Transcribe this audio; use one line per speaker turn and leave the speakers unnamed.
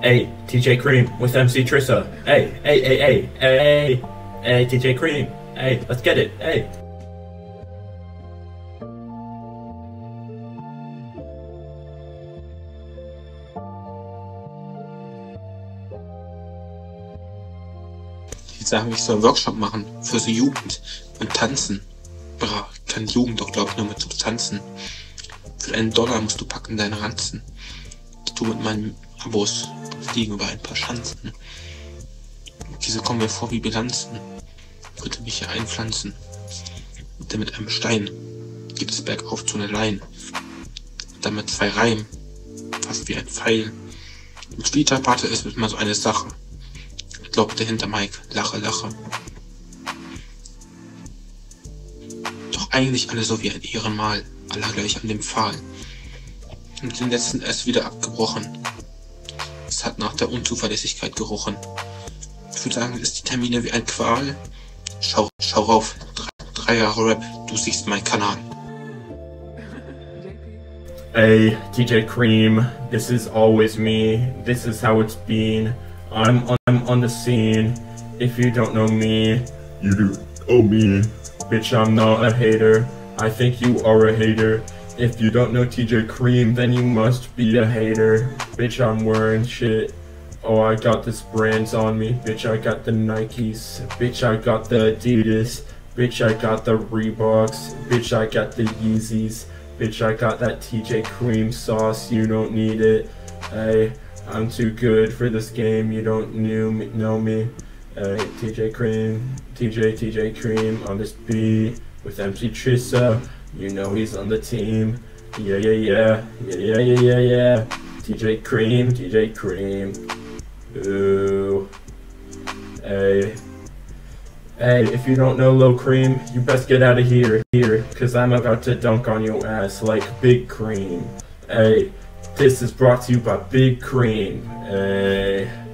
Hey, TJ Cream with MC Trissa. Hey, hey, hey, hey, hey, hey, TJ Cream. Hey, let's get it. Hey.
Die sagen, ich soll einen Workshop machen für so Jugend und tanzen. Bra, kann Jugend doch glaub ich nur mit Substanzen. Für einen Dollar musst du packen deine Ranzen. Du mit meinen Abos fliegen über ein paar Schanzen. Diese kommen mir vor wie Bilanzen. Könnte mich hier einpflanzen. Denn mit einem Stein geht es bergauf zu einer Lein. Dann mit zwei Reihen. Fast wie ein Pfeil. Mit Splitterparte ist immer so eine Sache. Glaubte hinter Mike, lache, lache. Doch eigentlich alle so wie ein Ehrenmal, aller gleich an dem Pfahl. Und den letzten erst wieder abgebrochen. Es hat nach der Unzuverlässigkeit gerochen. Ich würde sagen, ist die Termine wie ein Qual. Schau, schau rauf, drei, drei Jahre Rap, du siehst meinen Kanal.
Hey, TJ Cream, this is always me. This is how it's been. I'm on, I'm on the scene. If you don't know me, you do oh me. Bitch, I'm not a hater. I think you are a hater. If you don't know TJ Cream, then you must be a hater. Bitch, I'm wearing shit. Oh, I got this brands on me. Bitch, I got the Nikes. Bitch, I got the Adidas. Bitch, I got the Reeboks. Bitch, I got the Yeezys. Bitch, I got that TJ Cream sauce. You don't need it. Hey, I'm too good for this game. You don't knew me, know me. Hey, TJ Cream, TJ, TJ Cream on this beat with MC Trissa. You know he's on the team. Yeah, yeah, yeah, yeah, yeah, yeah, yeah, yeah. TJ Cream, DJ Cream. Ooh. Hey. Hey, if you don't know Low Cream, you best get out of here, here, cause I'm about to dunk on your ass like Big Cream. Hey, this is brought to you by Big Cream. Hey.